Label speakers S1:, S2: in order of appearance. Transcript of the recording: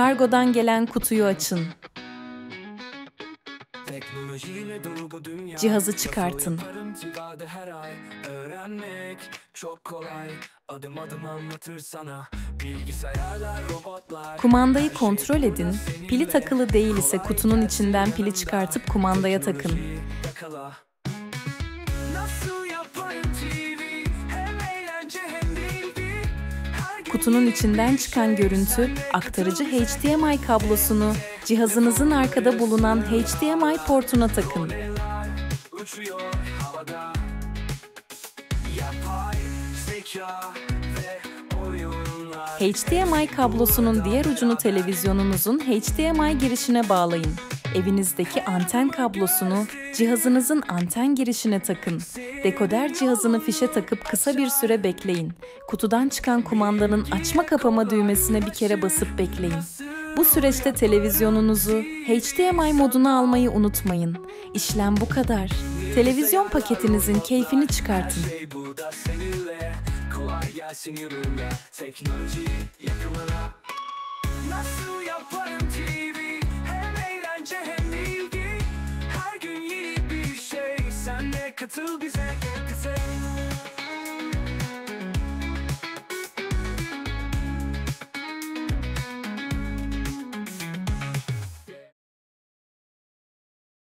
S1: Kargodan gelen kutuyu açın. Cihazı çıkartın. Kumandayı
S2: her
S1: kontrol
S2: şey
S1: edin. Pili takılı değil ise kutunun içinden pili çıkartıp kumandaya takın.
S2: Nasıl yaparım
S1: Kutunun içinden çıkan görüntü, aktarıcı. HDMI kablosunu cihazınızın arkada bulunan HDMI portuna takın. HDMI kablosunun diğer ucunu televizyonunuzun HDMI girişine bağlayın. Evinizdeki anten kablosunu cihazınızın anten girişine takın. Dekoder cihazını fişe takıp kısa bir süre bekleyin. Kutudan çıkan kumandanın açma kapama düğmesine bir kere basıp bekleyin. Bu süreçte televizyonunuzu HDMI moduna almayı unutmayın. İşlem bu kadar. Televizyon paketinizin keyfini çıkartın.
S2: Kolay gelsin yürüme Teknoloji yakımına katıl bize, bize